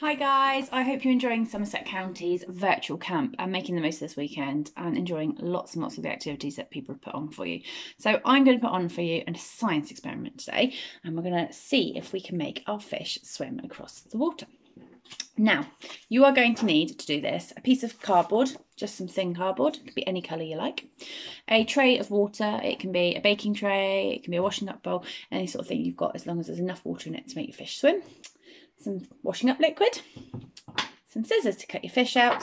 Hi guys, I hope you're enjoying Somerset County's virtual camp and making the most of this weekend and enjoying lots and lots of the activities that people have put on for you. So I'm going to put on for you a science experiment today and we're going to see if we can make our fish swim across the water. Now, you are going to need to do this a piece of cardboard, just some thin cardboard, it could be any colour you like, a tray of water, it can be a baking tray, it can be a washing up bowl, any sort of thing you've got as long as there's enough water in it to make your fish swim some washing up liquid, some scissors to cut your fish out,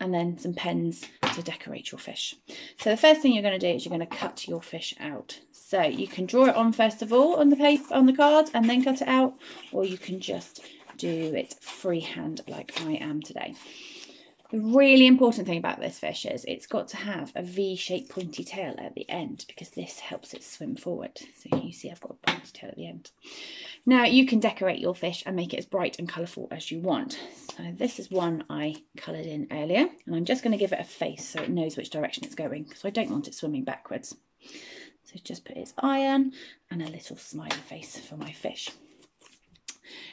and then some pens to decorate your fish. So the first thing you're going to do is you're going to cut your fish out. So you can draw it on first of all on the paper on the card and then cut it out, or you can just do it freehand like I am today. The really important thing about this fish is it's got to have a V-shaped pointy tail at the end because this helps it swim forward. So you see I've got a pointy tail at the end. Now you can decorate your fish and make it as bright and colourful as you want. So this is one I coloured in earlier and I'm just going to give it a face so it knows which direction it's going because I don't want it swimming backwards. So just put its eye on and a little smiley face for my fish.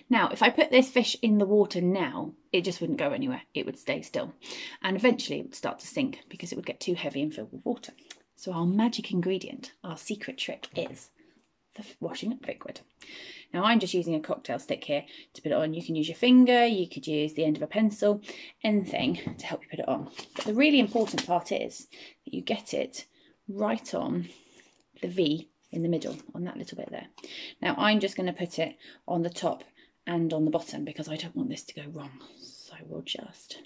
Now, if I put this fish in the water now, it just wouldn't go anywhere. It would stay still. And eventually it would start to sink because it would get too heavy and filled with water. So our magic ingredient, our secret trick is the washing up liquid. Now I'm just using a cocktail stick here to put it on. You can use your finger, you could use the end of a pencil, anything to help you put it on. But the really important part is that you get it right on the V in the middle, on that little bit there. Now I'm just going to put it on the top and on the bottom because I don't want this to go wrong. So we'll just,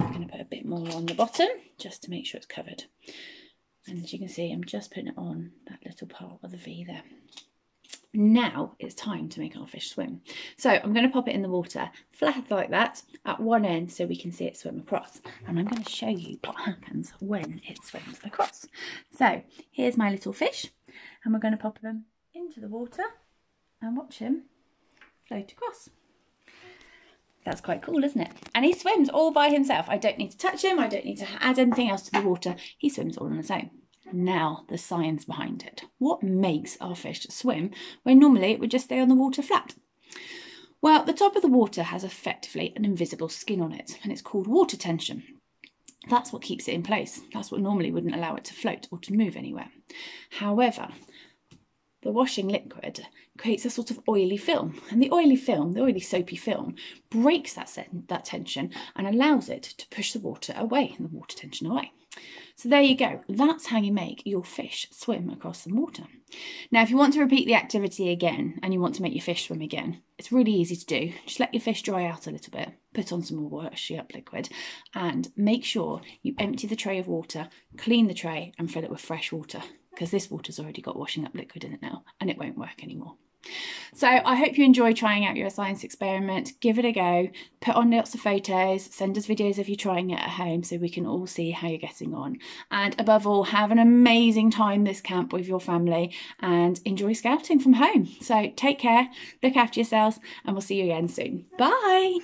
I'm going to put a bit more on the bottom just to make sure it's covered. And as you can see, I'm just putting it on that little part of the V there. Now it's time to make our fish swim. So I'm going to pop it in the water flat like that at one end so we can see it swim across. And I'm going to show you what happens when it swims across. So here's my little fish and we're going to pop them into the water and watch him float across. That's quite cool, isn't it? And he swims all by himself. I don't need to touch him. I don't need to add anything else to the water. He swims all on his own. Now, the science behind it. What makes our fish swim when normally it would just stay on the water flat? Well, the top of the water has effectively an invisible skin on it, and it's called water tension. That's what keeps it in place. That's what normally wouldn't allow it to float or to move anywhere. However, the washing liquid creates a sort of oily film. And the oily film, the oily soapy film, breaks that, that tension and allows it to push the water away, and the water tension away. So there you go. That's how you make your fish swim across the water. Now, if you want to repeat the activity again and you want to make your fish swim again, it's really easy to do. Just let your fish dry out a little bit, put on some more washing up liquid, and make sure you empty the tray of water, clean the tray, and fill it with fresh water because this water's already got washing up liquid in it now and it won't work anymore. So I hope you enjoy trying out your science experiment. Give it a go, put on lots of photos, send us videos of you trying it at home so we can all see how you're getting on. And above all, have an amazing time this camp with your family and enjoy scouting from home. So take care, look after yourselves, and we'll see you again soon. Bye.